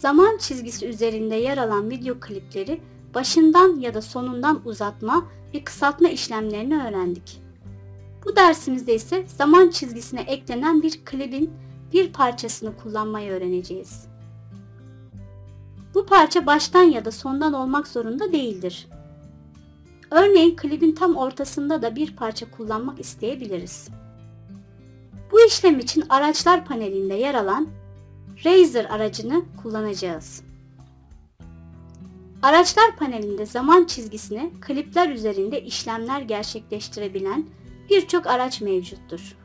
Zaman çizgisi üzerinde yer alan video klipleri başından ya da sonundan uzatma ve kısaltma işlemlerini öğrendik. Bu dersimizde ise zaman çizgisine eklenen bir klibin bir parçasını kullanmayı öğreneceğiz. Bu parça baştan ya da sondan olmak zorunda değildir. Örneğin klibin tam ortasında da bir parça kullanmak isteyebiliriz. Bu işlem için araçlar panelinde yer alan Razer aracını kullanacağız. Araçlar panelinde zaman çizgisine klipler üzerinde işlemler gerçekleştirebilen birçok araç mevcuttur.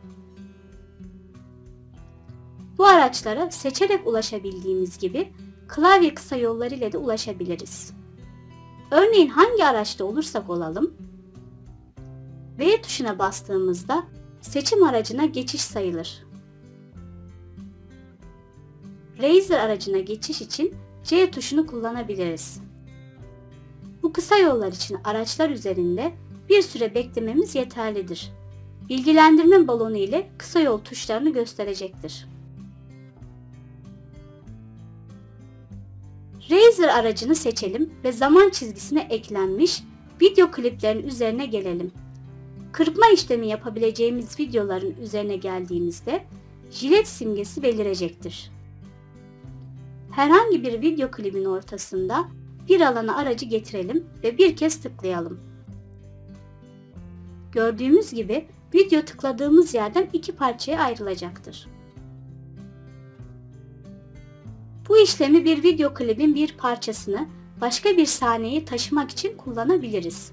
Bu araçlara seçerek ulaşabildiğimiz gibi klavye kısa yolları ile de ulaşabiliriz. Örneğin hangi araçta olursak olalım, V tuşuna bastığımızda seçim aracına geçiş sayılır. Razer aracına geçiş için C tuşunu kullanabiliriz. Bu kısa yollar için araçlar üzerinde bir süre beklememiz yeterlidir. Bilgilendirme balonu ile kısa yol tuşlarını gösterecektir. Razer aracını seçelim ve zaman çizgisine eklenmiş video kliplerin üzerine gelelim. Kırpma işlemi yapabileceğimiz videoların üzerine geldiğimizde jilet simgesi belirecektir. Herhangi bir video klibin ortasında bir alana aracı getirelim ve bir kez tıklayalım. Gördüğümüz gibi video tıkladığımız yerden iki parçaya ayrılacaktır. Bu işlemi bir video klibin bir parçasını başka bir sahneye taşımak için kullanabiliriz.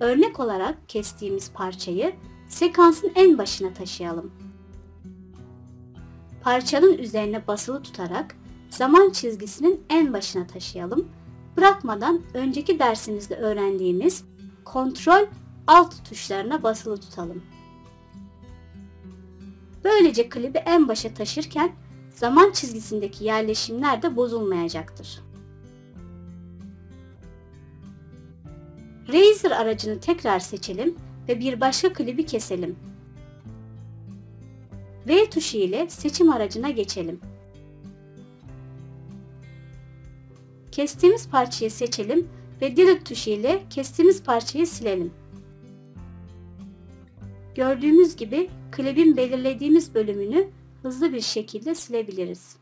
Örnek olarak kestiğimiz parçayı sekansın en başına taşıyalım. Parçanın üzerine basılı tutarak zaman çizgisinin en başına taşıyalım. Bırakmadan önceki dersimizde öğrendiğimiz kontrol alt tuşlarına basılı tutalım. Böylece klibi en başa taşırken zaman çizgisindeki yerleşimler de bozulmayacaktır. Razer aracını tekrar seçelim ve bir başka klibi keselim. V tuşu ile seçim aracına geçelim. Kestiğimiz parçayı seçelim ve delete tuşu ile kestiğimiz parçayı silelim. Gördüğümüz gibi klibin belirlediğimiz bölümünü hızlı bir şekilde silebiliriz.